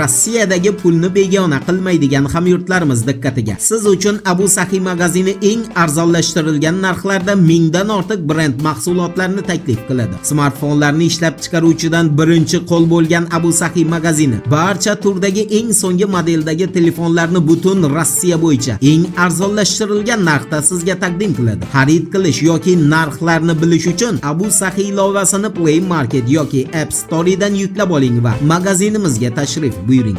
rossiyadagi pulni begona qilmaydigan hamyurtlarimiz diqqatiga. Siz uchun abu sahiy magazini eng arzonlashtirilgan narxlarda mingdan ortiq brend mahsulotlarni taklif qiladi. Smartfonlarni ishlab chiqaruvchidan birinchi qo'l bo'lgan abu sahiy magazini barcha turdagi eng so'nggi modeldagi telefonlarni butun rossiya bo'yicha eng arzonlashtirilgan narxda sizga taqdim qiladi. Xarid qilish yoki narxlarni bilish uchun abu sahiy ilovasini play market yoki app store'dan yuklab oling va magazinimizga tashrif buyuring.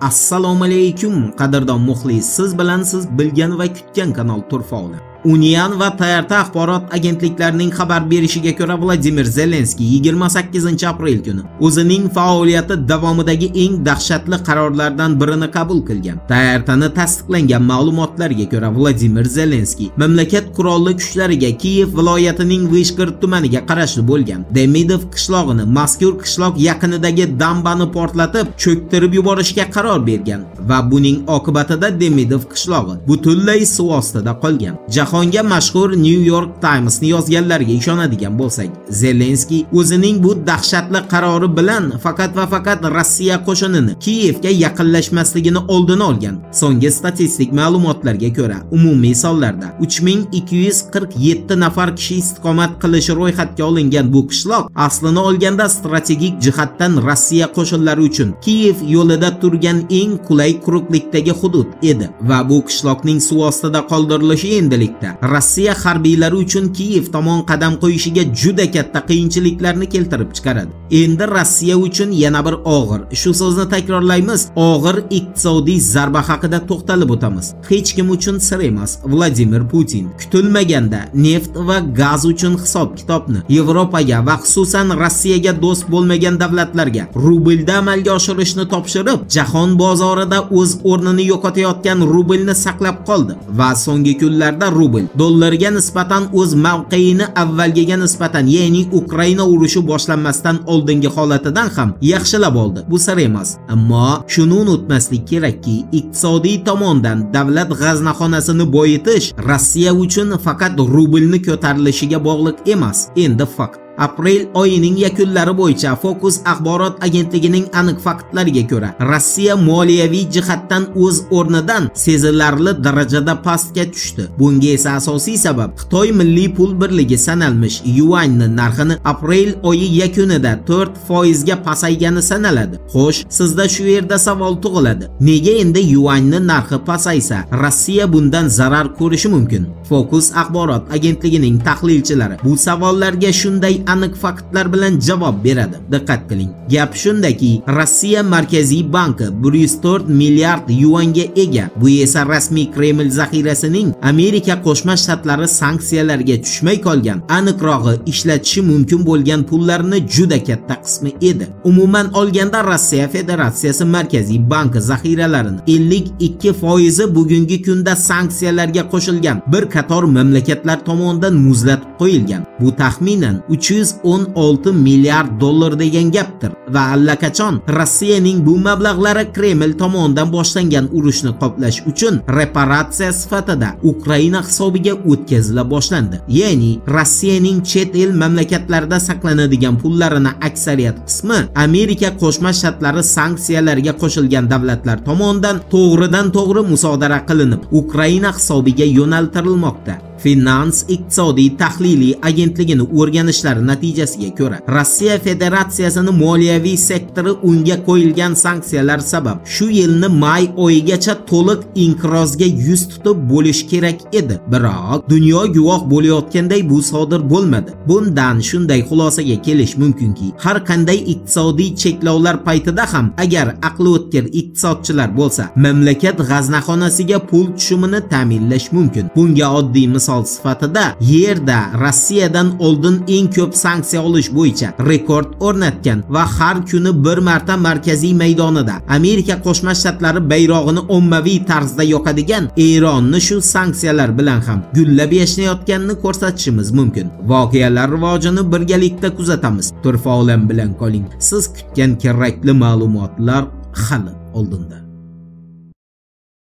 Assalomu alaykum qadrdon muxlis. Siz bilan siz bilgan va kutgan kanal turfoli Union va TRT axborot agentliklarining xabar berishiga ko'ra Vladimir Zelenskiy 28 aprel kuni o'zining faoliyati davomidagi eng dahshatli qarorlardan birini qabul qilgan. TRTni tasdiqlangan ma'lumotlarga ko'ra Vladimir Zelenskiy mamlakat qurolli kuchlariga Kiyev viloyatining Vishgorod tumaniga qarashli bo'lgan Demidov qishlog'ini mazkur qishloq yaqinidagi dambani portlatib cho'ktirib yuborishga qaror bergan va buning oqibatida Demidov qishlog'i butunlay suv ostida qolgan. Jahonga mashhur New York Times'ni yozganlarga ishonadigan bo'lsak, Zelenskiy o'zining bu dahshatli qarori bilan faqat va faqat Rossiya qo'shinini Kiyevga yaqinlashmasligini oldini olgan. So'nggi statistik ma'lumotlarga ko'ra, umumiy sonlarda 3247 nafar kishi istiqomat qilishi ro'yxatga olingan bu qishloq aslini olganda strategik jihatdan Rossiya qo'shinlari uchun Kiyev yo'lida turgan eng qulay quruqlikdagi hudud edi va bu qishloqning suv ostida qoldirilishi endilikda paytda Rossiya harbiylari uchun Kiyev tomon qadam qo'yishiga juda katta qiyinchiliklarni keltirib chiqaradi. Endi Rossiya uchun yana bir og'ir, shu so'zni takrorlaymiz, og'ir iqtisodiy zarba haqida to'xtalib o'tamiz. Hech kim uchun sir emas, Vladimir Putin. Kutilmaganda neft va gaz uchun hisob-kitobni Yevropaga va xususan Rossiyaga do'st bo'lmagan davlatlarga rublda amalga oshirishni topshirib, jahon bozorida o'z o'rnini yo'qotayotgan rublni saqlab qoldi. Va so'nggi kunlarda rubl rubl dollarga nisbatan o'z mavqeini avvalgiga nisbatan ya'ni Ukraina urushi boshlanmasdan oldingi holatidan ham yaxshilab oldi. Bu sir emas. Ammo shuni unutmaslik kerakki, iqtisodiy tomondan davlat g'aznaxonasini boyitish Rossiya uchun faqat rublni ko'tarilishiga bog'liq emas. Endi fakt Aprel oyining yakunlari bo'yicha Focus axborot agentligining aniq faktlariga ko'ra, Rossiya moliyaviy jihatdan o'z o'rnidan sezilarli darajada pastga tushdi. Bunga esa asosiy sabab Xitoy milliy pul birligi sanalmish yuanni narxini aprel oyi yakunida 4 ga pasaygani sanaladi. Xo'sh, sizda shu yerda savol tug'iladi. Nega endi yuanni narxi pasaysa, Rossiya bundan zarar ko'rishi mumkin? Focus axborot agentligining tahlilchilari bu savollarga shunday aniq faktlar bilan javob beradi. Diqqat qiling. Gap shundaki, Rossiya Markaziy banki 104 milliard yuanga ega. Bu esa rasmiy Kreml zaxirasining Amerika Qo'shma Shtatlari sanksiyalarga tushmay qolgan, aniqrog'i ishlatishi mumkin bo'lgan pullarini juda katta qismi edi. Umuman olganda Rossiya Federatsiyasi Markaziy banki zaxiralarini 52% bugungi kunda sanksiyalarga qo'shilgan bir qator mamlakatlar tomonidan muzlatib qo'yilgan. Bu taxminan 3 316 milliard dollar degan gapdir va allaqachon Rossiyaning bu mablag'lari Kreml tomonidan boshlangan urushni qoplash uchun reparatsiya sifatida Ukraina hisobiga o'tkazila boshlandi. Ya'ni Rossiyaning chet el mamlakatlarida saqlanadigan pullarini aksariyat qismi Amerika Qo'shma Shtatlari sanksiyalarga qo'shilgan davlatlar tomonidan to'g'ridan to'g'ri musodara qilinib, Ukraina hisobiga yo'naltirilmoqda. Finans iqtisodiy tahliliy agentligini o'rganishlari natijasiga ko'ra Rossiya Federatsiyasining moliyaviy sektori unga qo'yilgan sanksiyalar sabab shu yilni may oyigacha to'liq inqirozga yuz tutib bo'lish kerak edi. Biroq dunyo guvoh bo'layotganday bu sodir bo'lmadi. Bundan shunday xulosaga kelish mumkinki, har qanday iqtisodiy cheklovlar paytida ham agar aqli o'tkir iqtisodchilar bo'lsa, mamlakat g'aznaxonasiga pul tushumini ta'minlash mumkin. Bunga oddiy misol misol sifatida yerda Rossiyadan oldin eng ko'p sanksiya olish bo'yicha rekord o'rnatgan va har kuni bir marta markaziy maydonida Amerika Qo'shma Shtatlari bayrog'ini ommaviy tarzda yoqadigan Eronni shu sanksiyalar bilan ham gullab yashnayotganini ko'rsatishimiz mumkin. Voqealar rivojini birgalikda kuzatamiz. Turfa olam bilan qoling. Siz kutgan kerakli ma'lumotlar hali oldinda.